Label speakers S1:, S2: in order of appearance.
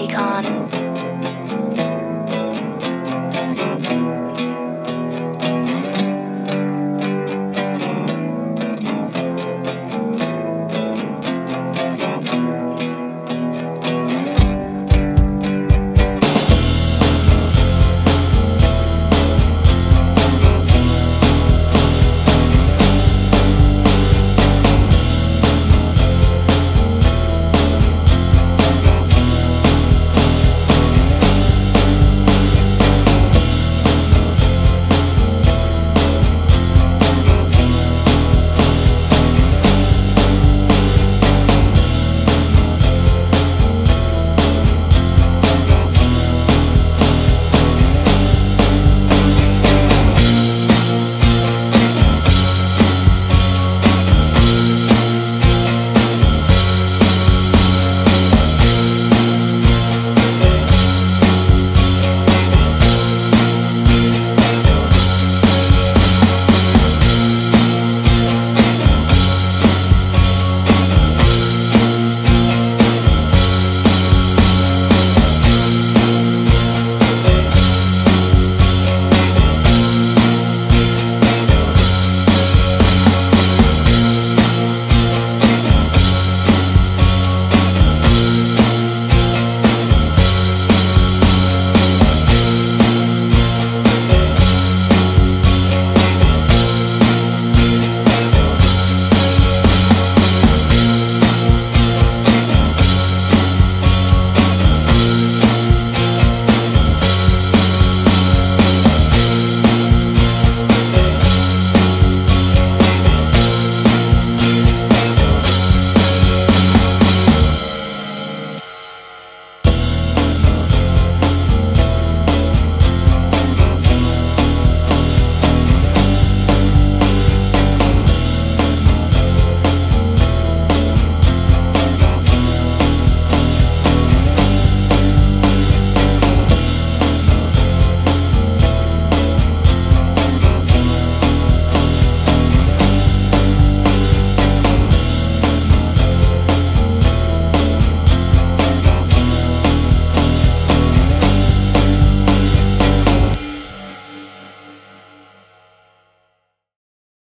S1: Anticon.